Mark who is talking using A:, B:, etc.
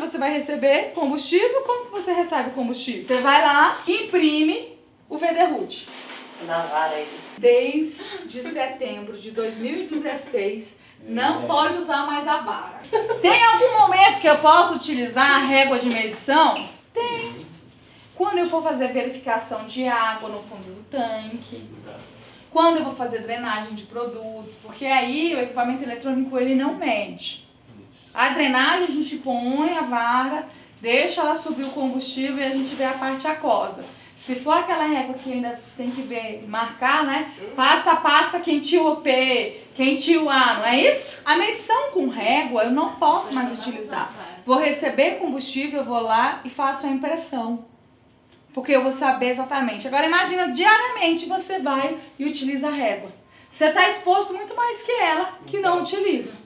A: você vai receber combustível, como que você recebe combustível? Você vai lá, imprime o VDRUT.
B: Na vara aí.
A: Desde setembro de 2016, não pode usar mais a vara. Tem algum momento que eu posso utilizar a régua de medição? Tem. Quando eu for fazer verificação de água no fundo do tanque, quando eu vou fazer drenagem de produto, porque aí o equipamento eletrônico ele não mede. A drenagem a gente põe a vara, deixa ela subir o combustível e a gente vê a parte aquosa. Se for aquela régua que ainda tem que ver, marcar, né? Pasta pasta, quentil o P, quentil A, não é isso? A medição com régua eu não posso mais utilizar. Vou receber combustível, eu vou lá e faço a impressão. Porque eu vou saber exatamente. Agora imagina, diariamente você vai e utiliza a régua. Você está exposto muito mais que ela, que não utiliza.